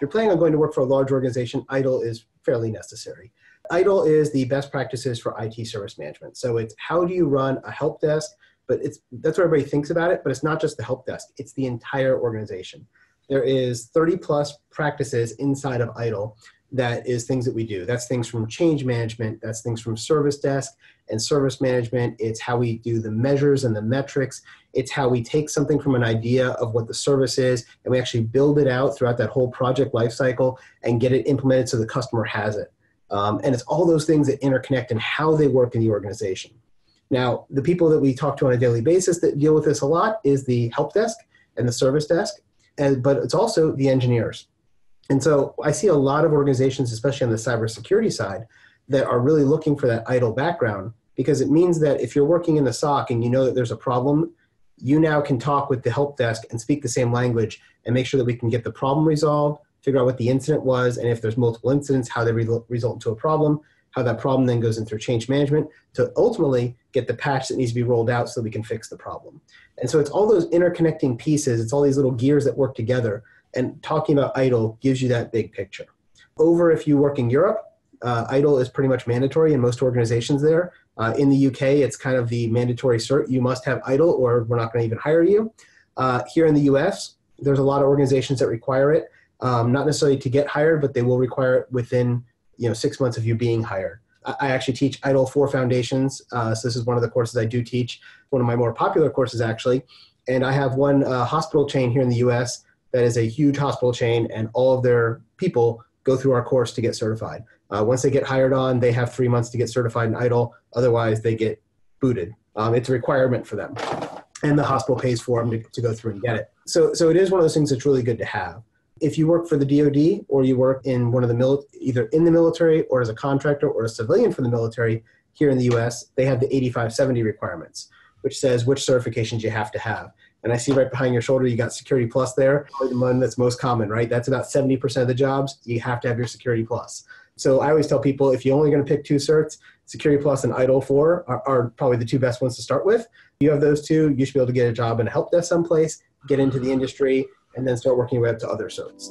if you're planning on going to work for a large organization, ITIL is fairly necessary. ITIL is the best practices for IT service management. So it's how do you run a help desk, but it's that's what everybody thinks about it, but it's not just the help desk, it's the entire organization. There is 30 plus practices inside of ITIL that is things that we do. That's things from change management, that's things from service desk and service management. It's how we do the measures and the metrics. It's how we take something from an idea of what the service is and we actually build it out throughout that whole project lifecycle and get it implemented so the customer has it. Um, and it's all those things that interconnect and how they work in the organization. Now, the people that we talk to on a daily basis that deal with this a lot is the help desk and the service desk, and, but it's also the engineers. And so I see a lot of organizations, especially on the cybersecurity side, that are really looking for that ITIL background because it means that if you're working in the SOC and you know that there's a problem, you now can talk with the help desk and speak the same language and make sure that we can get the problem resolved, figure out what the incident was, and if there's multiple incidents, how they re- result into a problem, how that problem then goes into change management to ultimately get the patch that needs to be rolled out so we can fix the problem. And so it's all those interconnecting pieces, it's all these little gears that work together and talking about ITIL gives you that big picture. Over if you work in Europe, uh, ITIL is pretty much mandatory in most organizations there. Uh, in the UK, it's kind of the mandatory cert. You must have ITIL or we're not going to even hire you. Uh, here in the US, there's a lot of organizations that require it, um, not necessarily to get hired, but they will require it within you know six months of you being hired. I actually teach ITIL 4 Foundations. Uh, so this is one of the courses I do teach, one of my more popular courses actually. And I have one uh, hospital chain here in the US that is a huge hospital chain, and all of their people go through our course to get certified. Uh, once they get hired on, they have three months to get certified and ITIL. Otherwise, they get booted. Um, it's a requirement for them, and the hospital pays for them to, to go through and get it. So, so it is one of those things that's really good to have. If you work for the DoD or you work in one of the mil- either in the military or as a contractor or a civilian for the military here in the U.S., they have the 8570 requirements, which says which certifications you have to have. And I see right behind your shoulder, you got Security Plus there, the one that's most common, right? That's about 70% of the jobs. You have to have your Security Plus. So I always tell people if you're only going to pick two certs, Security Plus and ITIL 4 are, are, probably the two best ones to start with. You have those two, you should be able to get a job in a help desk someplace, get into the industry, and then start working your way up to other certs.